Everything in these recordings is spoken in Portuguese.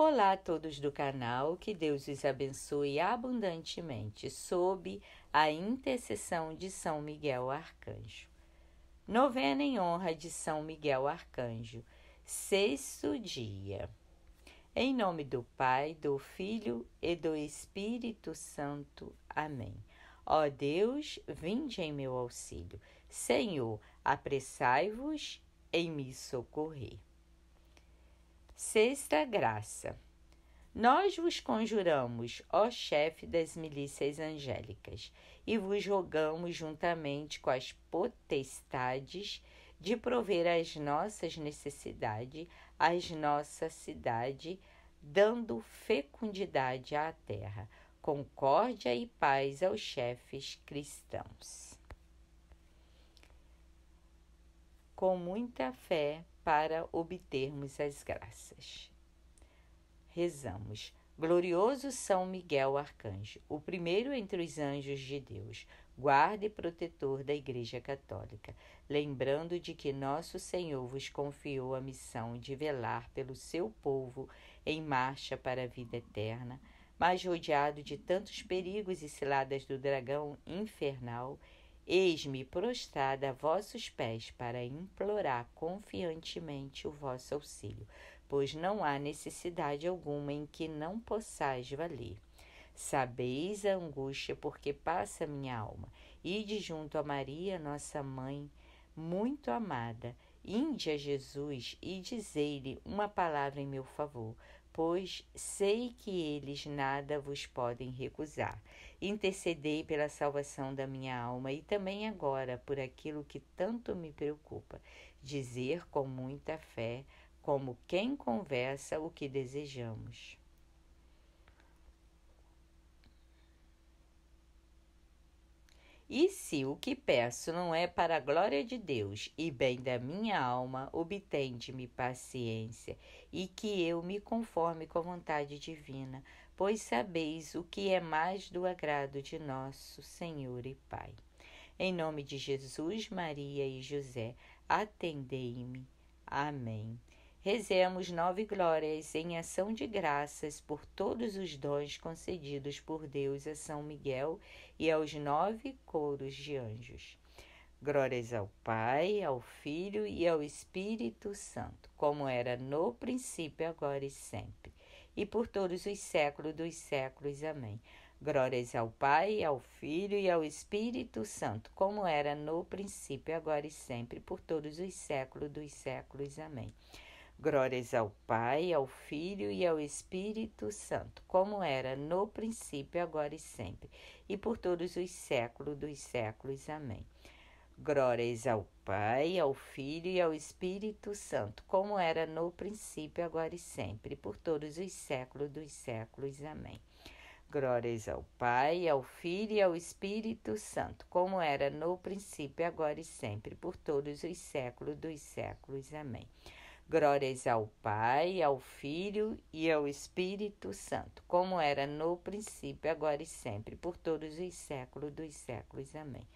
Olá a todos do canal, que Deus os abençoe abundantemente sob a intercessão de São Miguel Arcanjo. Novena em honra de São Miguel Arcanjo, sexto dia. Em nome do Pai, do Filho e do Espírito Santo. Amém. Ó Deus, vinde em meu auxílio. Senhor, apressai-vos em me socorrer. Sexta graça. Nós vos conjuramos, ó chefe das milícias angélicas, e vos rogamos juntamente com as potestades de prover as nossas necessidades, as nossa cidade, dando fecundidade à terra, concórdia e paz aos chefes cristãos. Com muita fé, para obtermos as graças. Rezamos. Glorioso São Miguel Arcanjo, o primeiro entre os anjos de Deus, guarda e protetor da Igreja Católica, lembrando de que nosso Senhor vos confiou a missão de velar pelo seu povo em marcha para a vida eterna, mas rodeado de tantos perigos e ciladas do dragão infernal, Eis-me prostrada a vossos pés para implorar confiantemente o vosso auxílio, pois não há necessidade alguma em que não possais valer. Sabeis a angústia porque passa minha alma. Ide junto a Maria, nossa mãe, muito amada, inde a Jesus e dizei-lhe uma palavra em meu favor, pois sei que eles nada vos podem recusar. Intercedei pela salvação da minha alma e também agora por aquilo que tanto me preocupa. Dizer com muita fé, como quem conversa o que desejamos. E se o que peço não é para a glória de Deus e bem da minha alma, obtende-me paciência e que eu me conforme com a vontade divina, pois sabeis o que é mais do agrado de nosso Senhor e Pai. Em nome de Jesus, Maria e José, atendei-me. Amém. Rezemos nove glórias em ação de graças por todos os dons concedidos por Deus a São Miguel e aos nove coros de anjos. Glórias ao Pai, ao Filho e ao Espírito Santo, como era no princípio, agora e sempre, e por todos os séculos dos séculos. Amém. Glórias ao Pai, ao Filho e ao Espírito Santo, como era no princípio, agora e sempre, por todos os séculos dos séculos. Amém. Glórias ao Pai, ao Filho e ao Espírito Santo, como era no princípio, agora e sempre, e por todos os séculos dos séculos. Amém. Glórias ao Pai, ao Filho e ao Espírito Santo, como era no princípio, agora e sempre, e por todos os séculos dos séculos. Amém. Glórias ao Pai, ao Filho e ao Espírito Santo, como era no princípio, agora e sempre, por todos os séculos dos séculos. Amém. Glórias ao Pai, ao Filho e ao Espírito Santo, como era no princípio, agora e sempre, por todos os séculos dos séculos. Amém.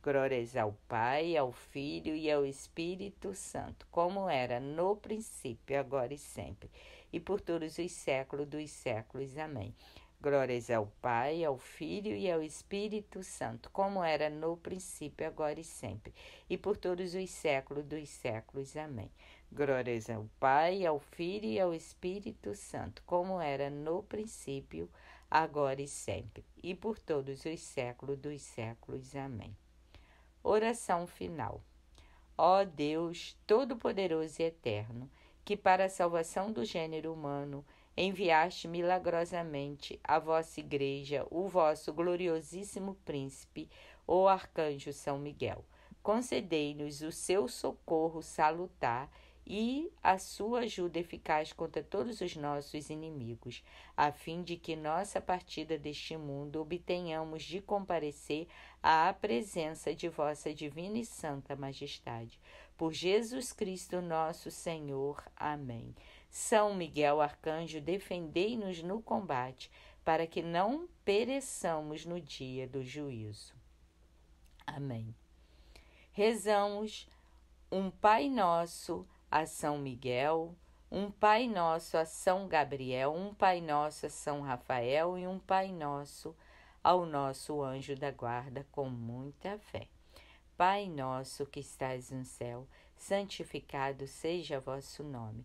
Glórias ao Pai, ao Filho e ao Espírito Santo, como era no princípio, agora e sempre, e por todos os séculos dos séculos. Amém. Glórias ao Pai, ao Filho e ao Espírito Santo, como era no princípio, agora e sempre, e por todos os séculos dos séculos. Amém. Glórias ao Pai, ao Filho e ao Espírito Santo, como era no princípio, agora e sempre, e por todos os séculos dos séculos. Amém. Oração final. Ó Deus Todo-Poderoso e Eterno, que para a salvação do gênero humano enviaste milagrosamente à vossa Igreja o vosso gloriosíssimo príncipe, o arcanjo São Miguel. Concedei-nos o seu socorro salutar e a sua ajuda eficaz contra todos os nossos inimigos, a fim de que nossa partida deste mundo obtenhamos de comparecer à presença de vossa divina e santa majestade. Por Jesus Cristo nosso Senhor. Amém. São Miguel Arcanjo, defendei-nos no combate, para que não pereçamos no dia do juízo. Amém. Rezamos um Pai Nosso a São Miguel, um Pai Nosso a São Gabriel, um Pai Nosso a São Rafael e um Pai Nosso ao nosso anjo da guarda com muita fé. Pai nosso que estais no céu, santificado seja vosso nome.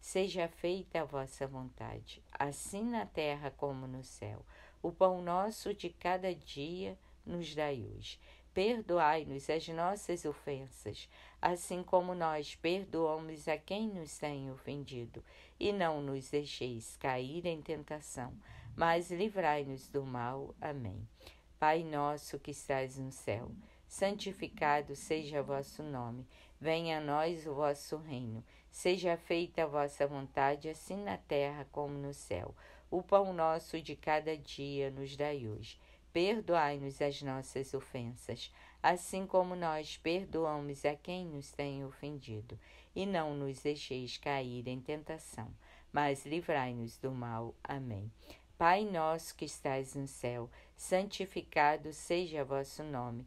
Seja feita a vossa vontade, assim na terra como no céu. O pão nosso de cada dia nos dai hoje Perdoai-nos as nossas ofensas, assim como nós perdoamos a quem nos tem ofendido, e não nos deixeis cair em tentação, mas livrai-nos do mal. Amém. Pai nosso que estás no céu, santificado seja vosso nome. Venha a nós o vosso reino. Seja feita a vossa vontade, assim na terra como no céu. O pão nosso de cada dia nos dai hoje Perdoai-nos as nossas ofensas, assim como nós perdoamos a quem nos tem ofendido, e não nos deixeis cair em tentação, mas livrai-nos do mal. Amém. Pai nosso que estais no céu, santificado seja vosso nome.